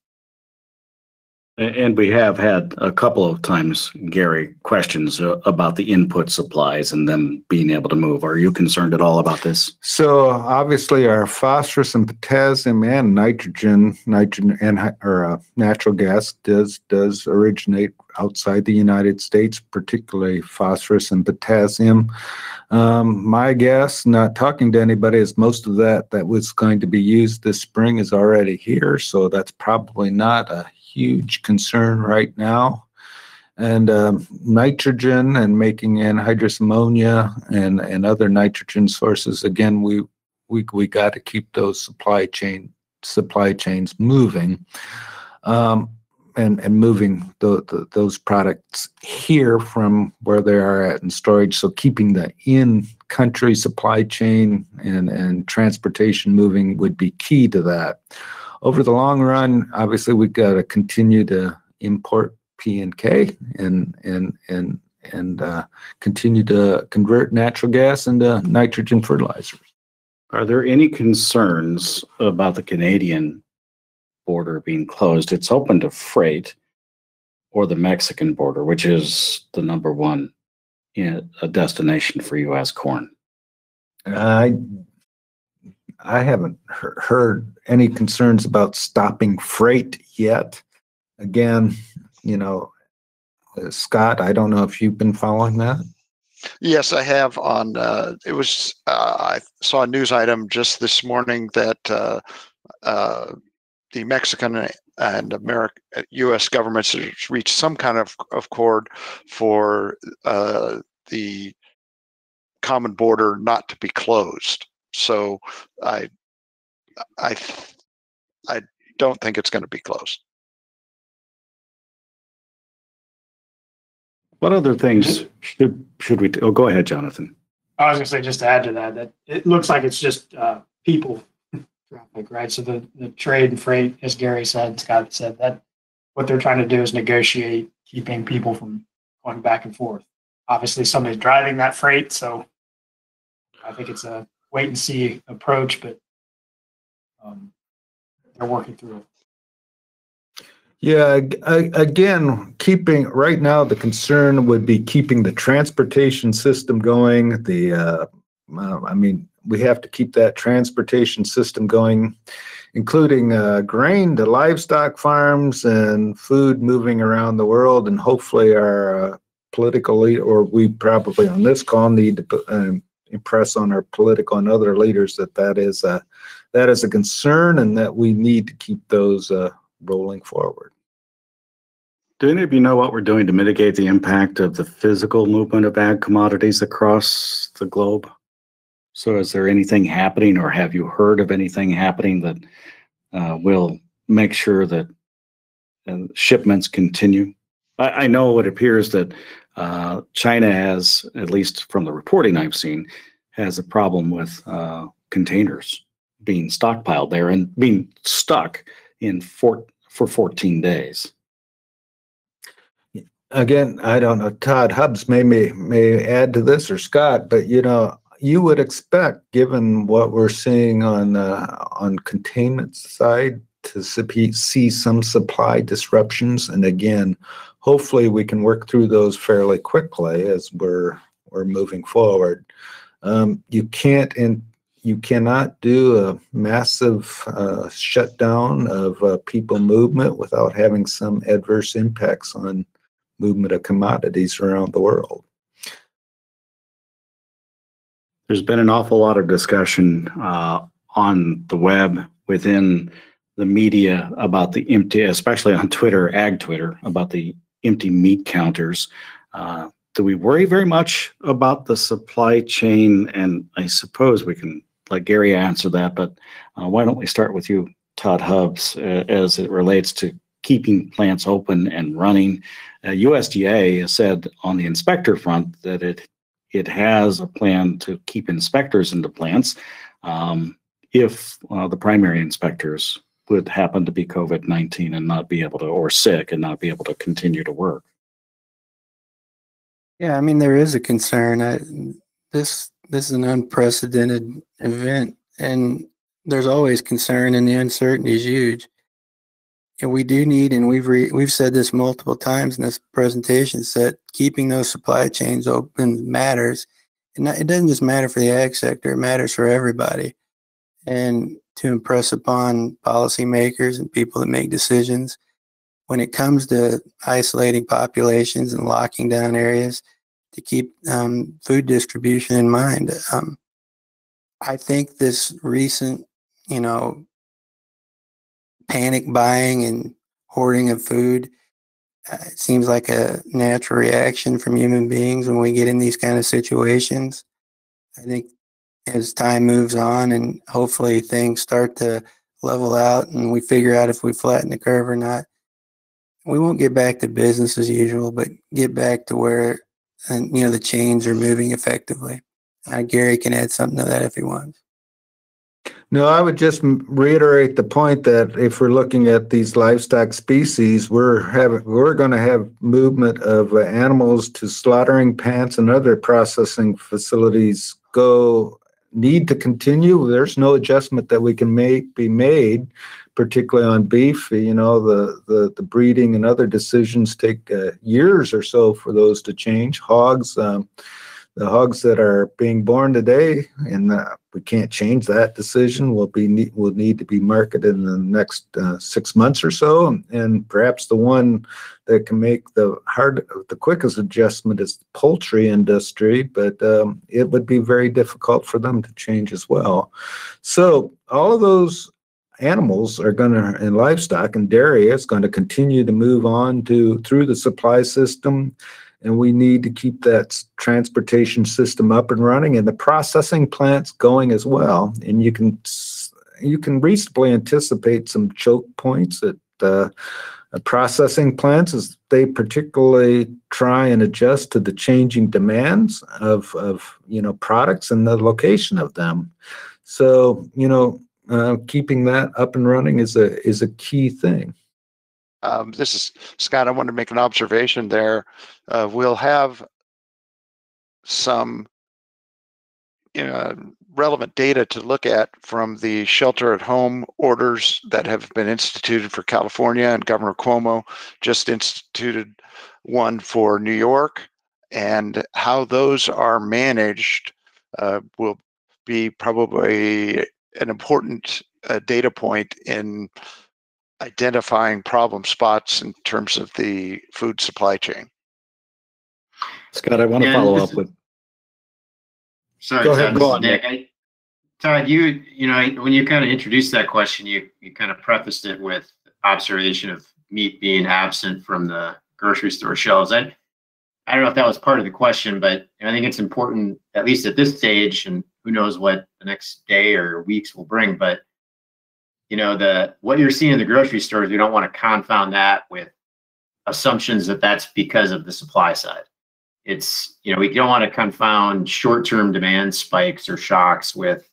And we have had a couple of times, Gary, questions uh, about the input supplies and them being able to move. Are you concerned at all about this? So obviously our phosphorus and potassium and nitrogen, nitrogen and or uh, natural gas does does originate outside the United States, particularly phosphorus and potassium. Um, my guess, not talking to anybody, is most of that that was going to be used this spring is already here. So that's probably not a huge concern right now. And um, nitrogen and making anhydrous ammonia and, and other nitrogen sources, again, we we we got to keep those supply chain supply chains moving, um, and and moving the, the, those products here from where they are at in storage. So keeping the in country supply chain and and transportation moving would be key to that. Over the long run, obviously we've got to continue to import P and K and and and and uh, continue to convert natural gas into nitrogen fertilizers. Are there any concerns about the Canadian border being closed? It's open to freight or the Mexican border, which is the number one you know, a destination for U.S. corn. I I haven't he- heard any concerns about stopping freight yet. Again, you know, uh, Scott, I don't know if you've been following that. Yes, I have on, uh, it was, uh, I saw a news item just this morning that, uh, uh, the Mexican and US governments reached some kind of, of accord for, uh, the common border not to be closed. So I, I, I don't think it's going to be closed. What other things should should we? Oh, go ahead, Jonathan. I was gonna say, just to add to that, that it looks like it's just, uh, people <laughs> traffic, right? So the, the trade and freight, as Gary said, Scott said, that what they're trying to do is negotiate keeping people from going back and forth. Obviously, somebody's driving that freight, so I think it's a wait and see approach, but um, they're working through it. Yeah, again, keeping right now the concern would be keeping the transportation system going. The uh, uh, I mean, we have to keep that transportation system going, including uh, grain to livestock farms and food moving around the world, and hopefully our uh, political lead, or we probably on this call need to um, impress on our political and other leaders that that is a that is a concern and that we need to keep those uh, rolling forward. Do any of you know what we're doing to mitigate the impact of the physical movement of ag commodities across the globe? So, is there anything happening, or have you heard of anything happening that uh, will make sure that uh, shipments continue? I, I know it appears that uh, China has, at least from the reporting I've seen, has a problem with uh, containers being stockpiled there and being stuck in fort for 14 days. again, I don't know, Todd Hubbs may, may, may add to this or Scott, but you know, you would expect, given what we're seeing on, uh, on containment side, to see some supply disruptions. And again, hopefully we can work through those fairly quickly as we're, we're moving forward. Um, you can't, and you cannot do a massive, uh, shutdown of, uh, people movement without having some adverse impacts on movement of commodities around the world. There's been an awful lot of discussion uh, on the web within the media about the empty, especially on Twitter, ag Twitter, about the empty meat counters. Uh, do we worry very much about the supply chain? And I suppose we can let Gary answer that, but uh, why don't we start with you, Todd Hubbs, uh, as it relates to keeping plants open and running? Uh, USDA has said on the inspector front that it it has a plan to keep inspectors into plants um, if uh, the primary inspectors would happen to be COVID 19 and not be able to, or sick and not be able to continue to work. Yeah, I mean there is a concern. I, this this is an unprecedented event, and there's always concern, and the uncertainty is huge. and we do need, and we've re, we've said this multiple times in this presentation, that keeping those supply chains open matters. And it doesn't just matter for the ag sector; it matters for everybody. And to impress upon policymakers and people that make decisions, when it comes to isolating populations and locking down areas, to keep um, food distribution in mind. Um, I think this recent, you know, panic buying and hoarding of food. Uh, it seems like a natural reaction from human beings when we get in these kind of situations. I think as time moves on and hopefully things start to level out and we figure out if we flatten the curve or not, we won't get back to business as usual, but get back to where and you know the chains are moving effectively. Uh, Gary can add something to that if he wants. No, I would just reiterate the point that if we're looking at these livestock species, we're having we're going to have movement of uh, animals to slaughtering plants and other processing facilities go need to continue. There's no adjustment that we can make be made, particularly on beef. You know, the the, the breeding and other decisions take uh, years or so for those to change. Hogs. Um, the hogs that are being born today, and uh, we can't change that decision, will be will need to be marketed in the next uh, six months or so. And perhaps the one that can make the hard, the quickest adjustment is the poultry industry, but um, it would be very difficult for them to change as well. So all of those animals are going to and livestock and dairy is going to continue to move on to through the supply system and we need to keep that transportation system up and running and the processing plants going as well. And you can you can reasonably anticipate some choke points at uh, processing plants as they particularly try and adjust to the changing demands of, of you know products and the location of them. So you know uh, keeping that up and running is a is a key thing. Um, this is Scott. I want to make an observation there. Uh, we'll have some relevant data to look at from the shelter at home orders that have been instituted for California and Governor Cuomo just instituted one for New York and how those are managed uh, will be probably an important uh, data point in identifying problem spots in terms of the food supply chain. Scott, I want to Yeah, follow this up with, Sorry, Go Todd, ahead, this go on, Nick. I- Todd, you, you know, when you kind of introduced that question, you, you kind of prefaced it with observation of meat being absent from the grocery store shelves. I, I don't know if that was part of the question, but I think it's important, at least at this stage, and who knows what the next day or weeks will bring, but you know, the, what you're seeing in the grocery stores, we don't want to confound that with assumptions that that's because of the supply side. It's, you know, we don't want to confound short-term demand spikes or shocks with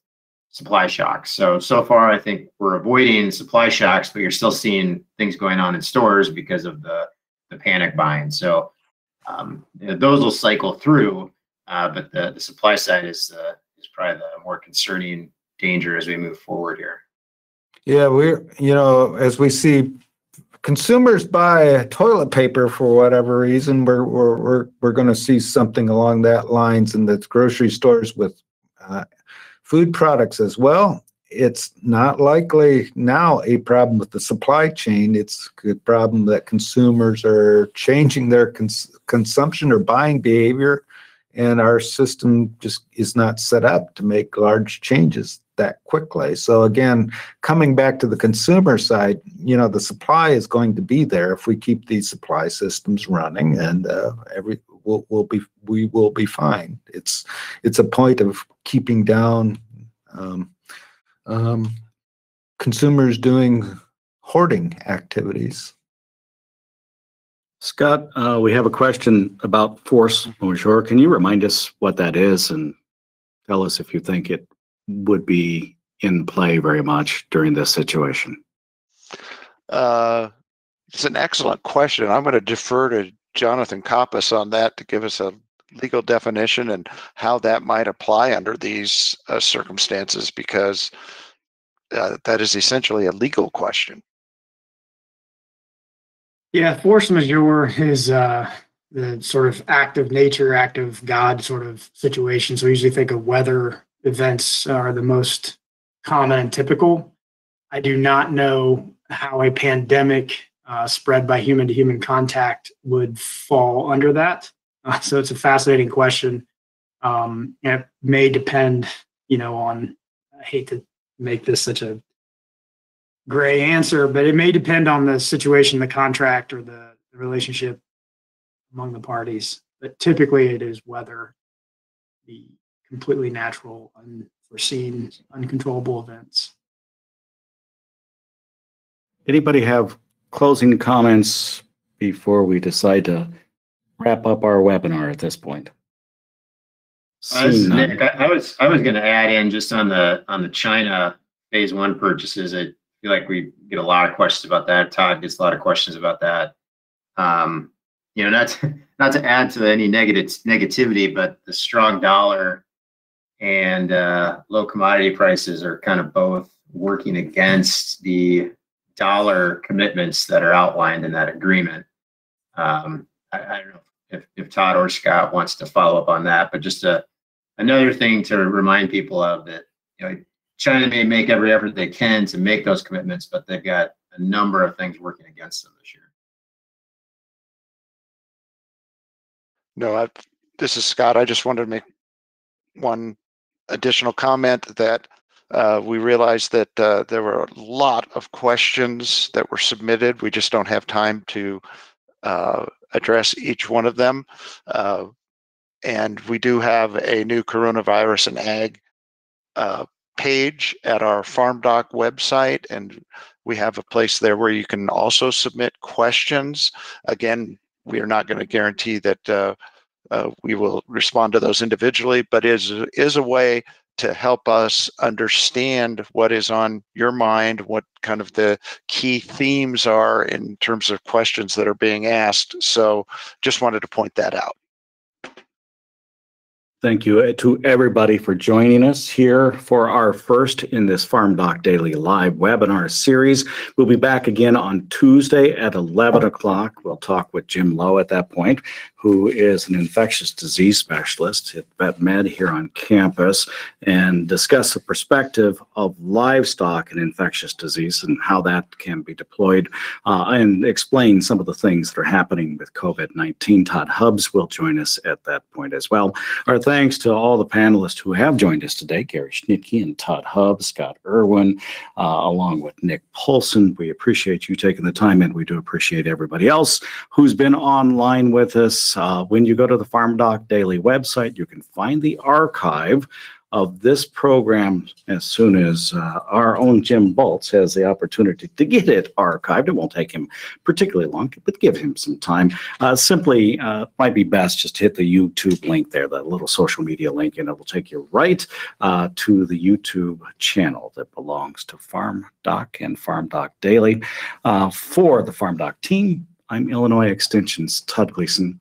supply shocks. So, so far, I think we're avoiding supply shocks, but you're still seeing things going on in stores because of the, the panic buying. So, um, you know, those will cycle through, uh, but the, the supply side is, uh, is probably the more concerning danger as we move forward here. Yeah, we're, you know, as we see consumers buy toilet paper for whatever reason, we're, we're, we're, we're going to see something along that lines in the grocery stores with uh, food products as well. It's not likely now a problem with the supply chain. It's a problem that consumers are changing their cons- consumption or buying behavior, and our system just is not set up to make large changes that quickly. So again, coming back to the consumer side, you know, the supply is going to be there if we keep these supply systems running, and uh, every will will be we will be fine. It's it's a point of keeping down um, um, consumers doing hoarding activities. Scott, uh, we have a question about force majeure. Can you remind us what that is and tell us if you think it would be in play very much during this situation? Uh, it's an excellent question. I'm going to defer to Jonathan Coppess on that to give us a legal definition and how that might apply under these uh, circumstances because uh, that is essentially a legal question. Yeah, force majeure is uh, the sort of act of nature, act of God sort of situation. So we usually think of weather events are the most common and typical. I do not know how a pandemic uh, spread by human to human contact would fall under that. Uh, so it's a fascinating question. Um, it may depend, you know, on, I hate to make this such a gray answer, but it may depend on the situation, the contract, or the, the relationship among the parties. But typically, it is whether the completely natural, unforeseen, uncontrollable events. Anybody have closing comments before we decide to wrap up our webinar at this point? Uh, this is Seeing none. Nick. I, I was I was going to add in just on the on the China phase one purchases. I feel like we get a lot of questions about that. Todd gets a lot of questions about that. Um, you know, not to, <laughs> not to add to any negative negativity, but the strong dollar and uh, low commodity prices are kind of both working against the dollar commitments that are outlined in that agreement. Um, I, I don't know if, if Todd or Scott wants to follow up on that, but just a another thing to remind people of that you know China may make every effort they can to make those commitments, but they've got a number of things working against them this year. No, I, this is Scott. I just wanted to make one additional comment that uh, we realized that uh, there were a lot of questions that were submitted. We just don't have time to uh, address each one of them. Uh, and we do have a new coronavirus and ag uh, page at our farmdoc website, and we have a place there where you can also submit questions. Again, we are not going to guarantee that uh, uh, we will respond to those individually, but is is a way to help us understand what is on your mind, what kind of the key themes are in terms of questions that are being asked. So, just wanted to point that out. Thank you to everybody for joining us here for our first in this farmdoc Daily Live webinar series. We'll be back again on Tuesday at 11 o'clock. We'll talk with Jim Lowe at that point, who is an infectious disease specialist at VetMed here on campus, and discuss the perspective of livestock and infectious disease and how that can be deployed, uh, and explain some of the things that are happening with COVID-19. Todd Hubbs will join us at that point as well. Our thanks to all the panelists who have joined us today, Gary Schnitkey and Todd Hubbs, Scott Irwin, uh, along with Nick Paulson. We appreciate you taking the time and we do appreciate everybody else who's been online with us. Uh, when you go to the farmdoc Daily website, you can find the archive of this program as soon as uh, our own Jim Bolts has the opportunity to get it archived. It won't take him particularly long, but give him some time. Uh, simply uh, might be best just hit the YouTube link there, the little social media link, and it will take you right uh, to the YouTube channel that belongs to Farm Doc and farmdoc Daily. Uh, for the farmdoc team, I'm Illinois Extension's Todd Gleason.